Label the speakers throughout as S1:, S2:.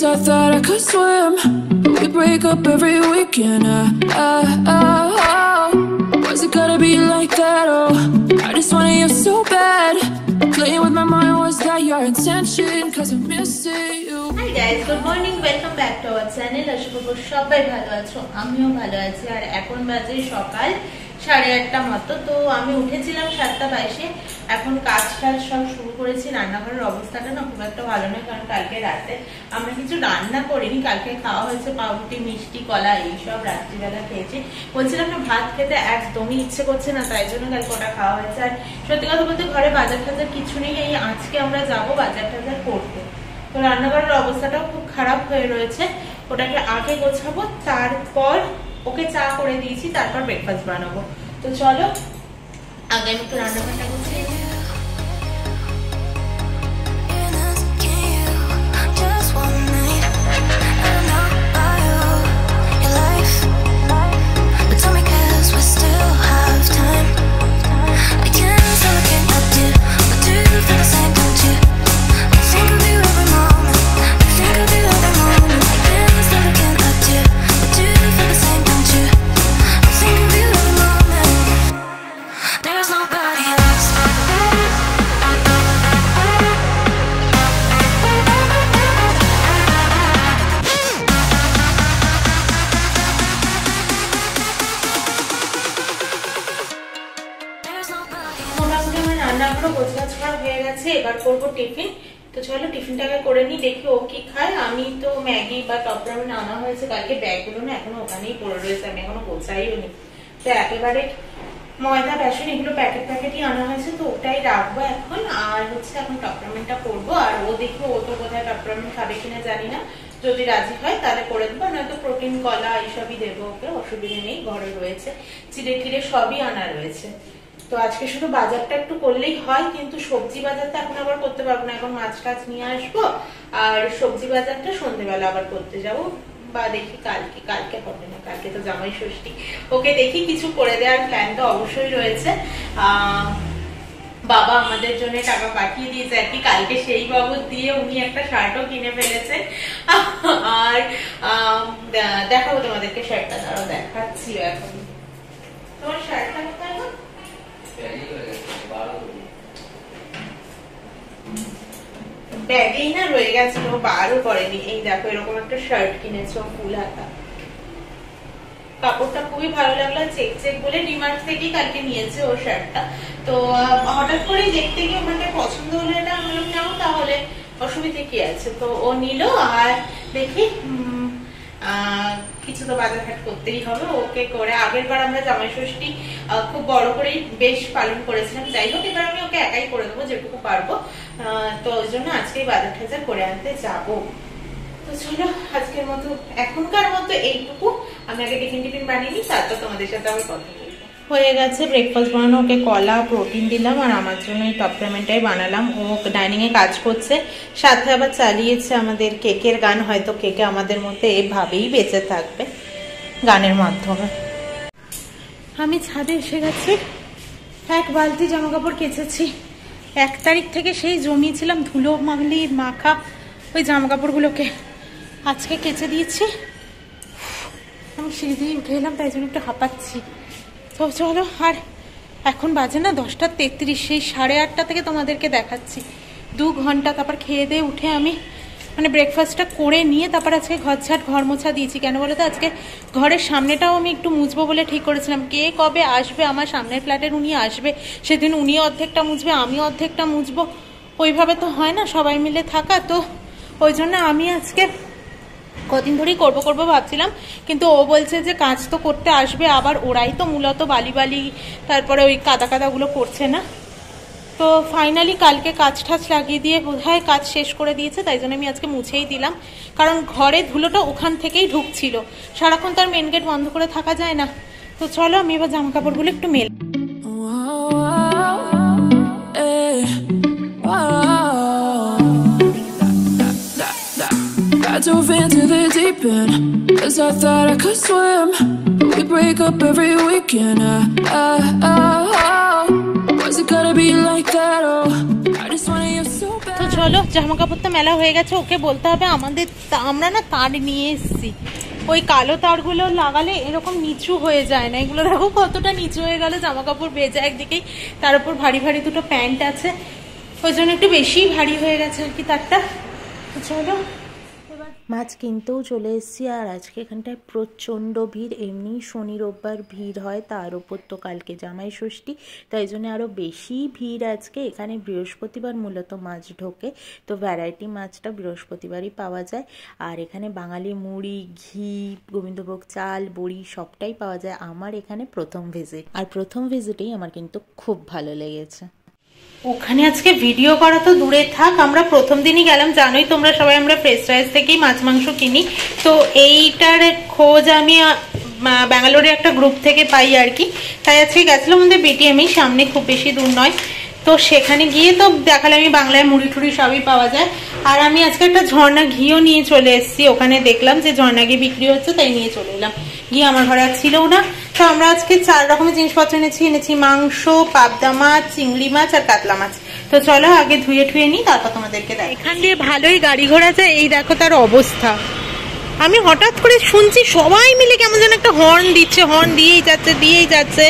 S1: Cause I thought I could swim. But we break up every weekend. Uh, uh, uh, oh. Was it gonna be like that? Oh, I just wanted you so bad. Playing with my mind, was that your intention? Cause I'm missing you.
S2: Hi guys good morning welcome back to our channel আশা করবো সবাই ভালো আছো আমিও ভালো আছি আর এখন বাজে সকাল সাড়ে আটটা মতো তো আমি উঠেছিলাম সাতটা বাইশে। এখন কাজ টাজ সব শুরু করেছি। রান্নাঘরের অবস্থাটা না খুব একটা ভালো নয়, কারণ কালকে রাতে আমরা কিছু রান্না করিনি। কালকে খাওয়া হয়েছে পাউরুটি, মিষ্টি, কলা এইসব রাত্রিবেলা খেয়েছি। বলছিলাম না, ভাত খেতে একদমই ইচ্ছে করছে না, তাই জন্য কালকে ওটা খাওয়া হয়েছে। আর সত্যি কথা বলতে ঘরে বাজার টাজার কিছু নেই, এই আজকে আমরা যাব বাজার টাজার করতে। তো রান্নাঘরের অবস্থাটাও খুব খারাপ হয়ে রয়েছে। ওটাকে আগে গোছাবো, তারপর ওকে চা করে দিয়েছি তারপর ব্রেকফাস্ট বানাবো। তো চলো আগে আমি একটু রান্নাবান্না গুছিয়ে আমার রান্নাঘরও গোছগাছ করা হয়ে গেছে, এবার করব টিফিন। তো চলো টিফিনটাকে করে নিই, দেখি ও কি খায়। আমি তো ম্যাগি বা টপ আনা হয়েছে, কালকে ব্যাগগুলো না এখনও ওখানেই পড়ে রয়েছে, আমি এখনও গোছাইও নি। তো একেবারে ময়দা, বেসন, এগুলো প্যাকেট প্যাকেটই আনা হয়েছে, তো ওটাই রাখব এখন। আর হচ্ছে এখন টপ করব আর ও দেখি ও তো কোথায় টপ রামেন খাবে কিনা জানি না। যদি রাজি হয়, তাহলে করে দেবো নয়তো প্রোটিন, কলা, এইসবই দেবো ওকে, অসুবিধা নেই, ঘরে রয়েছে। চিড়ে টিড়ে সবই আনা রয়েছে। তো আজকে শুধু বাজারটা একটু করলেই হয়, কিন্তু সবজি বাজারটা এখন আবার করতে পারব না। এখন মাছ টাছ নিয়ে আসব, আর সবজি বাজারটা সন্ধ্যেবেলা আবার করতে যাব, বা দেখি কালকে কালকে হবে না, কালকে তো জামাই ষষ্ঠী। ওকে দেখি কিছু করে দেওয়ার প্ল্যান তো অবশ্যই রয়েছে। বাবা আমাদের জন্য টাকা পাঠিয়ে দিয়েছে, আর কি কালকে সেই বাবদ দিয়ে উনি একটা শার্টও কিনে ফেলেছেন আর দেখাবো তোমাদেরকে শার্টটা তারাও দেখাচ্ছি এখন। তোমার শার্টটা কোথায় ব্যাগেই না রয়ে গেছিল বারও করেনি এই দেখো, এরকম একটা শার্ট কিনেছো ফুল হাতা। কাপড়টা খুবই ভালো লাগল চেক চেক বলে ডিমার্ট থেকেই কালকে নিয়েছে ও শার্টটা তো হঠাৎ করেই দেখতে গিয়ে ওনাকে পছন্দ হলো এটা আমি বললাম তাহলে অসুবিধে কি আছে? তো ও নিল, আর দেখি কিছু তো বাজার হাট করতেই হবে। ওকে করে আগের বার আমরা জামাই ষষ্ঠী খুব বড় করেই বেশ পালন করেছিলাম। যাই হোক, এবার আমি ওকে একাই করে দেবো, যেটুকু পারব। তো ওই জন্য আজকেই বাজার টাজার করে আনতে যাব। তো চলো, আজকের মতো, এখনকার মতো এইটুকু। আমি আগে টিফিন টিফিন বানিয়ে নিই, তারপর তোমাদের সাথে আবার কথা হয়ে গেছে ব্রেকফাস্ট বানানো, ওকে কলা প্রোটিন দিলাম, আর আমার জন্য এই টপ পেমেন্টটাই বানালাম। ও ডাইনিংয়ে কাজ করছে, সাথে আবার চালিয়েছে আমাদের কেকের গান, হয়তো কেকে আমাদের মধ্যে এভাবেই বেঁচে থাকবে গানের মাধ্যমে। আমি ছাদে এসে গেছি, এক বালতি জামা কাপড় কেচেছি। এক তারিখ থেকে সেই জমিয়েছিলাম, ধুলো মাগলি মাখা, ওই জামা কাপড়গুলোকে আজকে কেচে দিয়েছি। আমি সিঁড়ি দিয়ে উঠে এলাম, তাই জন্য একটু হাঁপাচ্ছি। তো চলো, আর এখন বাজে না দশটা তেত্রিশ, সেই সাড়ে আটটা থেকে তোমাদেরকে দেখাচ্ছি। দু ঘণ্টা তারপর খেয়ে দিয়ে উঠে আমি মানে ব্রেকফাস্টটা করে নিয়ে তারপর আজকে ঘর ঝাট ঘর মোছা দিয়েছি। কেন বলো তো? আজকে ঘরের সামনেটাও আমি একটু মুছবো বলে ঠিক করেছিলাম। কে কবে আসবে? আমার সামনের ফ্ল্যাটের উনি আসবে। সেদিন উনি অর্ধেকটা মুছবে, আমি অর্ধেকটা মুছবো। ওইভাবে তো হয় না, সবাই মিলে থাকা। তো ওই জন্য আমি আজকে কদিন ধরেই করব করব ভাবছিলাম। কিন্তু ও বলছে যে কাজ তো করতে আসবে, আবার ওরাই তো মূলত বালি বালি, তারপরে ওই কাদা কাদাগুলো করছে না। তো ফাইনালি কালকে কাজ টাজ লাগিয়ে দিয়ে বোধহয় কাজ শেষ করে দিয়েছে তাই জন্য আমি আজকে মুছেই দিলাম কারণ ঘরে ধুলোটা ওখান থেকেই ঢুকছিল সারাক্ষণ তার মেন গেট বন্ধ করে থাকা যায় না তো চলো আমি এবার জামা কাপড়গুলো একটু মেল
S1: Eh. I dove into the deep end Cause I thought I could swim we break up every weekend uh, uh, uh, oh. Like that? Oh, I so bad.
S2: চলো জামা কাপড় তো মেলা হয়ে গেছে, ওকে বলতে হবে আমাদের তা- আমরা না তার নিয়ে এসেছি। ওই কালো তারগুলো লাগালে এরকম নিচু হয়ে যায় না। এগুলো দেখো কতটা নিচু হয়ে গেল জামা কাপড় ভেজা একদিকেই তার উপর ভারী ভারী দুটো প্যান্ট আছে। ওই জন্য একটু বেশি ভারী হয়ে গেছে আর কি তারটা। তো চলো।
S3: মাছ কিনতেও চলে এসেছি আর আজকে এখানটায় প্রচণ্ড ভিড়। এমনি শনি, রোববার ভিড় হয়, তার উপর তো কালকে জামাই ষষ্ঠী, তাই জন্য আরও বেশি ভিড় আজকে। এখানে বৃহস্পতিবার মূলত মাছ ঢোকে, তো ভ্যারাইটি মাছটা বৃহস্পতিবারই পাওয়া যায়। আর এখানে বাঙালি মুড়ি, ঘি, গোবিন্দভোগ চাল, বড়ি সবটাই পাওয়া যায় আমার এখানে প্রথম ভিজিট আর প্রথম ভিজিটেই আমার কিন্তু খুব ভালো লেগেছে।
S2: ওখানে আজকে ভিডিও করা তো দূরে থাক, আমরা প্রথম দিনই গেলাম, জানোই তোমরা সবাই আমরা ফ্রেশ রাইস থেকেই মাছ, মাংস কিনি। তো এইটার খোঁজ আমি ব্যাঙ্গালোরে একটা গ্রুপ থেকে পাই আর কি। তাই আজকে গেছিলাম আমাদের বিটিএমই সামনে খুব বেশি দূর নয়। তো সেখানে গিয়ে তো দেখালে আমি বাংলায় মুড়ি টুড়ি সবই পাওয়া যায়। আর আমি আজকে একটা ঝর্ণা ঘিও নিয়ে চলে এসেছি। ওখানে দেখলাম যে ঝর্ণা ঘি বিক্রি হচ্ছে, তাই নিয়ে চলে এলাম। ঘি আমার ঘরে আর ছিলও না। তো আমরা আজকে চার রকমের জিনিসপত্র এনেছি। এনেছি মাংস, পাবদা মাছ, চিংড়ি মাছ আর কাতলা মাছ। তো চলো আগে ধুয়ে ঠুয়ে নিই, তারপর তোমাদেরকে দেখ এখান দিয়ে ভালোই গাড়ি ঘোড়া যায়, এই দেখো তার অবস্থা। আমি হঠাৎ করে শুনছি সবাই মিলে কেমন যেন একটা হর্ন দিচ্ছে হর্ন দিয়েই যাচ্ছে দিয়েই যাচ্ছে।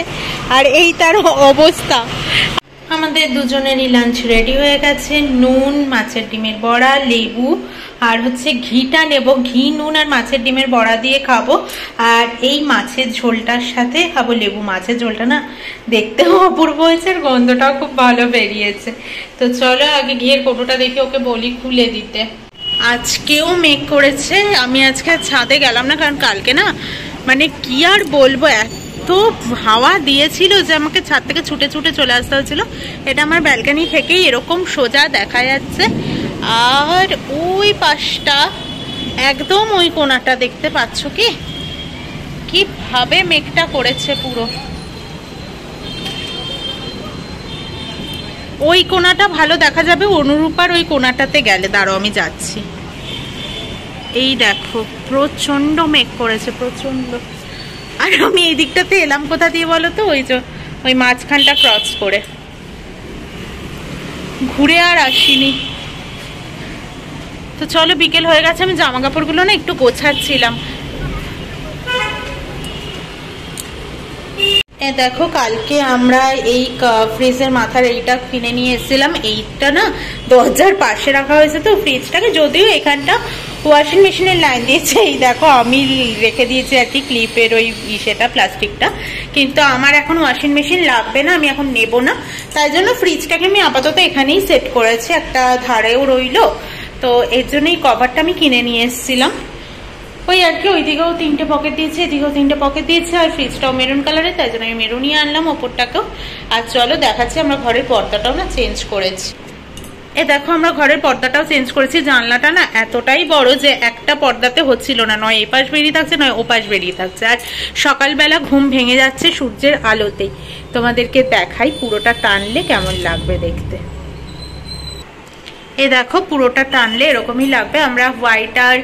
S2: আর এই তার অবস্থা। আমাদের দুজনেরই লাঞ্চ রেডি হয়ে গেছে। নুন, মাছের ডিমের বড়া, লেবু, আর হচ্ছে ঘিটা নেব। ঘি, নুন আর মাছের ডিমের বড়া দিয়ে খাব। আর এই মাছের ঝোলটার সাথে খাব লেবু মাছের ঝোলটা না, দেখতেও অপূর্ব হয়েছে আর গন্ধটাও খুব ভালো বেরিয়েছে। তো চলো আগে ঘিয়ের কোটোটা দেখে, ওকে বলি খুলে দিতে। আজকেও মেঘ করেছে। আমি আজকে ছাদে গেলাম না, কারণ কালকে না মানে কি আর বলব, এত হাওয়া দিয়েছিল যে আমাকে ছাদ থেকে ছুটে ছুটে চলে আসতে হয়েছিল। এটা আমার ব্যালকানি থেকেই এরকম সোজা দেখা যাচ্ছে। আর ওই পাশটা, একদম ওই কোনাটা দেখতে পাচ্ছ কি? কীভাবে মেঘটা করেছে পুরো। ওই কোনাটা ভালো দেখা যাবে, অনুরূপার ওই কোনাটাতে গেলে। দাঁড়ো আমি যাচ্ছি। এই দেখো প্রচণ্ড মেঘ করেছে প্রচণ্ড আর আমি এই দিকটাতে এলাম। কোথা দিয়ে বলো তো? ওই যে, ওই মাঝখানটা ক্রস করে। ঘুরে আর আসিনি। তো চলো, বিকেল হয়ে গেছে, আমি জামা কাপড়গুলো না একটু গোছাচ্ছিলাম। দেখো, কালকে আমরা এই ফ্রিজের মাথার এইটা কিনে নিয়ে এসেছিলাম। এইটা না দরজার পাশে রাখা হয়েছে তো ফ্রিজটাকে যদিও এখানটা ওয়াশিং মেশিনের লাইন দিয়েছে এই দেখো আমি রেখে দিয়েছি আর কি ক্লিপের ওই ইসেটা প্লাস্টিকটা। কিন্তু আমার এখন ওয়াশিং মেশিন লাগবে না, আমি এখন নেব না। তাই জন্য ফ্রিজটাকে আমি আপাতত এখানেই সেট করেছি, একটা ধারেও রইল। তো এর জন্য এই কভারটা আমি কিনে নিয়ে এসেছিলাম। ওই আর কি, ওইদিকেও তিনটে পকেট দিয়েছে, এদিকেও তিনটে পকেট দিয়েছে, আর ফ্রিজটাও মেরুন কালারের তাই জন্য আমি মেরুনই আনলাম ওপরটাকেও। আর চলো, দেখাচ্ছি আমরা ঘরের পর্দাটাও না চেঞ্জ করেছি। এ দেখো, আমরা ঘরের পর্দাটাও চেঞ্জ করেছি। জানলাটা না এতটাই বড় যে একটা পর্দাতে হচ্ছিল না। নয় এপাশ বেরিয়ে থাকছে, নয় ওপাশ বেরিয়ে থাকছে। আর সকালবেলা ঘুম ভেঙে যাচ্ছে সূর্যের আলোতেই। তোমাদেরকে দেখাই পুরোটা টানলে কেমন লাগবে দেখতে। এ দেখো, পুরোটা টানলে এরকমই লাগবে। আমরা হোয়াইট আর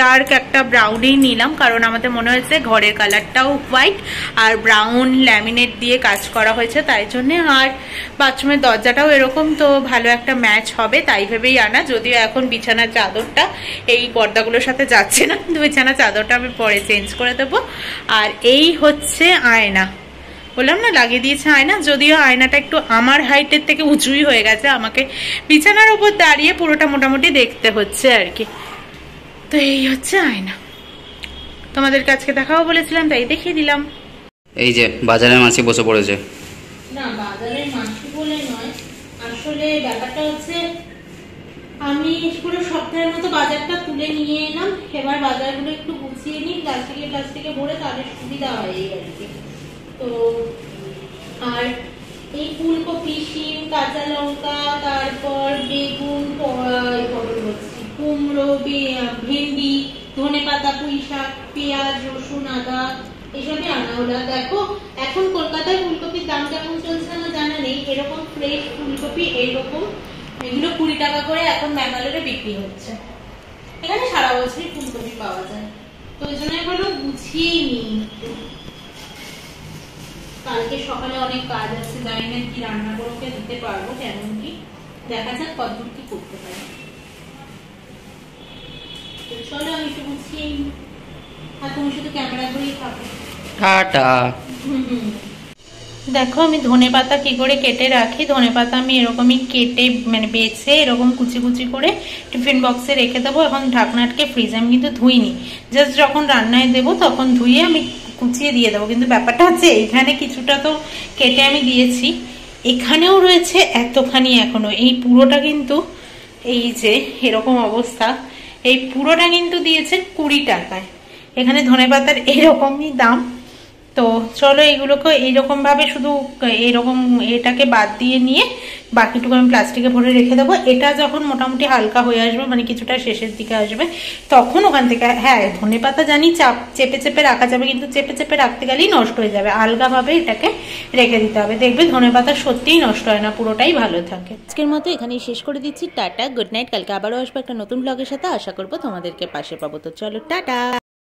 S2: ডার্ক একটা ব্রাউনই নিলাম, কারণ আমাদের মনে হয়েছে ঘরের কালারটাও হোয়াইট আর ব্রাউন ল্যামিনেট দিয়ে কাজ করা হয়েছে, তাই জন্যে আর বাথরুমের দরজাটাও এরকম তো ভালো একটা ম্যাচ হবে, তাই ভেবেই আনা। যদিও এখন বিছানার চাদরটা এই পর্দাগুলোর সাথে যাচ্ছে না বিছানার চাদরটা আমি পরে চেঞ্জ করে দেবো। আর এই হচ্ছে আয়না। বললাম না লাগিয়ে দিয়েছে আয়না। যদিও আয়নাটা একটু আমার হাইটের থেকে উঁচুই হয়ে গেছে আমাকে বিছানার উপর দাঁড়িয়ে পুরোটা মোটামুটি দেখতে হচ্ছে আর কি। তো এই হচ্ছে আয়না। তোমাদের কাছকে দেখাও বলেছিলাম তাই দেখিয়ে দিলাম।
S4: এই যে বাজারের মাছি বসে পড়েছে।
S2: না বাজারের মাংস বলে নয়। আসলে ব্যাপারটা হচ্ছে আমি পুরো সপ্তাহের মতো বাজারটা তুলে নিয়ে এলাম। এবার বাজারগুলো একটু গুছিয়ে নিই প্লাস্টিকে প্লাস্টিকে ভরে তাহলে সুবিধা হয় এই আর কি। তো আর এই ফুলকপি শিম, কাঁচা লঙ্কা, তারপর বেগুন পটল কুমড়ো ভেন্ডি, ধনে পাতা পুঁই শাক পেঁয়াজ, রসুন, আদা, এসবই আনা হলো। দেখো, এখন কলকাতায় ফুলকপির দাম কেমন চলছে আমার জানা নেই। এরকম ফ্রেশ ফুলকপি, এইরকম, এগুলো কুড়ি টাকা করে এখন ব্যাঙ্গালোরে বিক্রি হচ্ছে। এখানে সারা বছরই ফুলকপি পাওয়া যায়। তো ওই জন্য বলল গুছিয়েই নিই। কালকে সকালে অনেক কাজ আছে জানি না কি রান্না করে ওকে দিতে পারব কেমন কি দেখা যাক কতদূর কি করতে পারি। তো চলো আমি একটু গুছিয়ে শুধু ক্যামেরা ধরেই থাকো
S4: টাটা
S2: দেখো আমি ধনে পাতা কি করে কেটে রাখি? ধনে পাতা আমি এরকমই কেটে মানে বেছে এরকম কুচি কুচি করে টিফিন বক্সে রেখে দেবো। এখন ঢাকনাটকে ফ্রিজে আমি কিন্তু ধুইনি। জাস্ট যখন রান্নায় দেবো তখন ধুয়ে আমি কুচিয়ে দিয়ে দেবো। কিন্তু ব্যাপারটা হচ্ছে, এইখানে কিছুটা তো কেটে আমি দিয়েছি। এখানেও রয়েছে এতখানি এখনও। এই পুরোটা কিন্তু, এই যে এরকম অবস্থা, এই পুরোটা কিন্তু দিয়েছে কুড়ি টাকায়। এখানে ধনেপাতার এরকমই দাম। তো চলো এইগুলোকে এইরকম ভাবে শুধু এরকম এটাকে বাদ দিয়ে নিয়ে বাকিটুকু আমি প্লাস্টিকে ভরে রেখে দেবো। এটা যখন মোটামুটি হালকা হয়ে আসবে মানে কিছুটা শেষের দিকে আসবে, তখন ওখান থেকে হ্যাঁ ধনে পাতা জানি চাপ, চেপে চেপে রাখা যাবে, কিন্তু চেপে চেপে রাখতে গেলেই নষ্ট হয়ে যাবে। আলগাভাবে এটাকে রেখে দিতে হবে। দেখবে ধনে পাতা সত্যিই নষ্ট হয় না, পুরোটাই ভালো থাকে।
S3: আজকের মতো এখানেই শেষ করে দিচ্ছি। টাটা, গুড নাইট, কালকে আবারও আসব একটা নতুন ব্লগের সাথে। আশা করব তোমাদেরকে পাশে পাবো। তো চলো, টাটা!